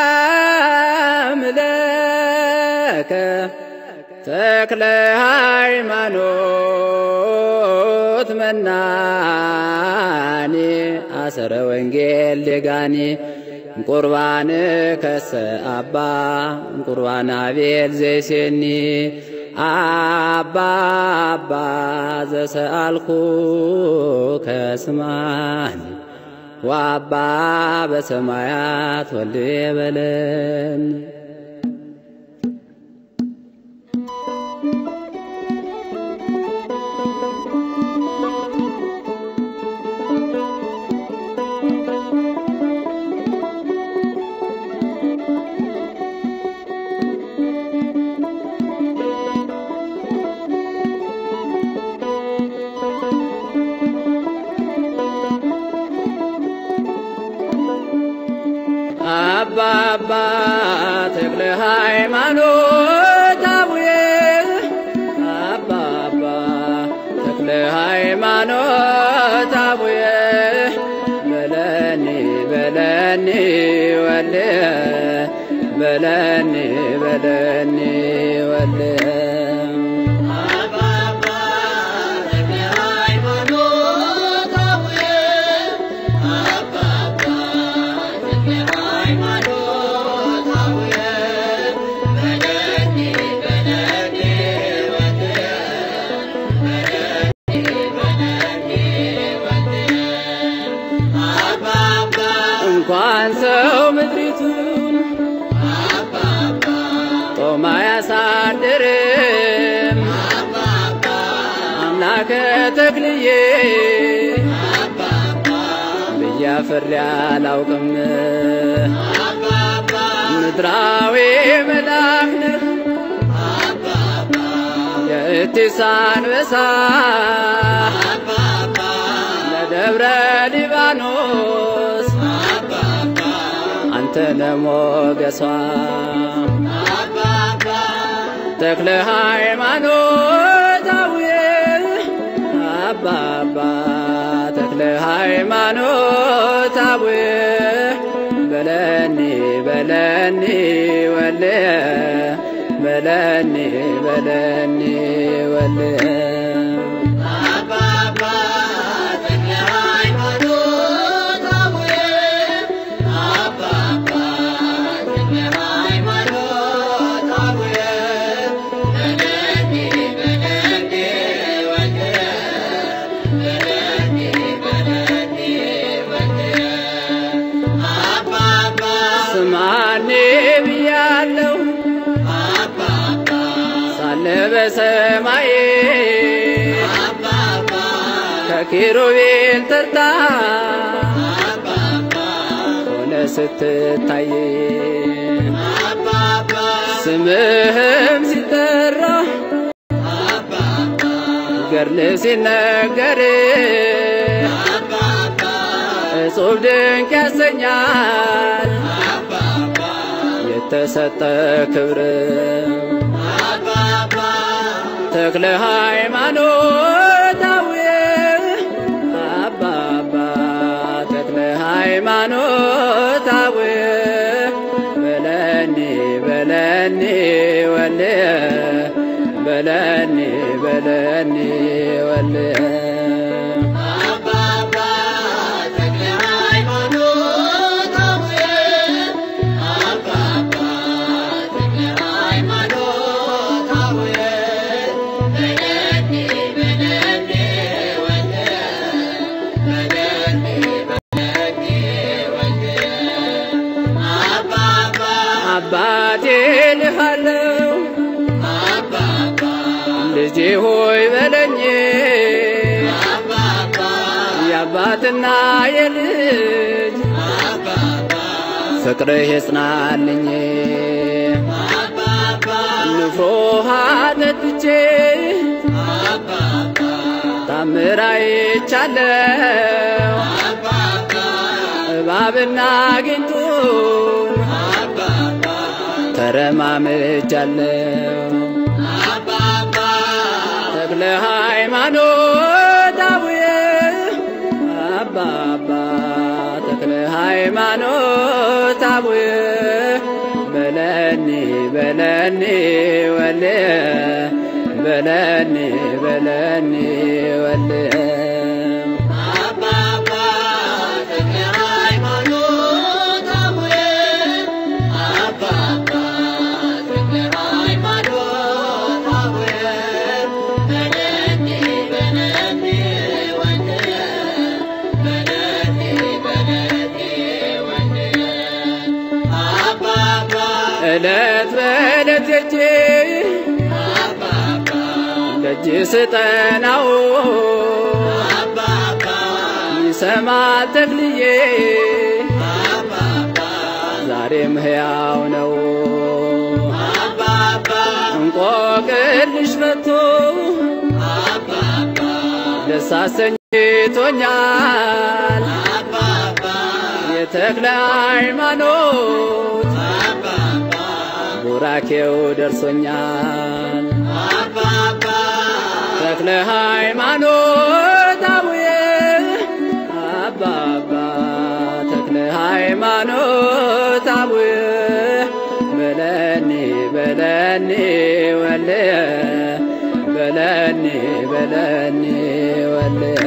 ሰላም ለከ ተክለ ሃይማኖት መናኔ አሰረ ወንጌል ደጋኔ ቁርባን ከሰ አባ ቁርባን አቤል ዘይሴኒ አባ አባ ዘሰአልኩ ከስማኒ ወአባ በሰማያት ወልድ በለን አባ ተክለ ሃይማኖት አቡዬ። አባ ተክለ ሃይማኖት አቡዬ። በለኒ በለኒ ወልየ። በለኒ በለኒ ወልየ እንኳን ሰው ምድሪቱን ጦማ ያሳድርም። አምላከ ተክልዬ ብያፍሬ አላውቅም ምድራዊ መልአክ ነህ የእቲስ አንበሳ ለደብረ ሊባኖስ አንተ ነሞገሷ ተክለ ሃይማኖት አቡዬ። አባ አባ ተክለ ሃይማኖት አቡዬ። በለኒ በለኒ ወልየ በለኒ በለኒ ወልየ ስማኔ ብያለሁ ሳለ በሰማይ ከኪሩቤል ተርታ ሆነ ስትታይ ስምህም ሲጠራ ገርል ሲነገር እጹብ ድንቅ ያሰኛል የተሰጠ ክብር ተክለ ሃይማኖት አቡዬ አባ አባ ተክለ ሃይማኖት በለኒ በለኒ ወልየ በለኒ በለኒ ወልየ ልጄ ሆይ በለኝ። የአባትና የልጅ ፍቅርህ የጽናልኝ። ንፍሮ ውሃ ጠጥቼ ታምር አይቻለው እባብና ጊንጡን ተረማምጃለው ተክለ ሃይማኖት አቡዬ አባባ ተክለ ሃይማኖት አቡየ በለኒ በለኒ ወልየ በለኒ በለኒ ወልየ አባባ ዕለት በዕለት ሄጄ ደጅ ስጠናው። ይሰማል ተክልዬ ዛሬም ሕያው ነው። እንቆቅልሽ አባባ ደስ አሰኝቶኛል። የተክለ ሃይማኖት ቡራኬው ደርሶኛል። አባባ ተክለ ሃይማኖት አቡዬ አባባ ተክለ ሃይማኖት አቡዬ በለኒ በለኒ ወልየ በለኒ በለኒ ወልየ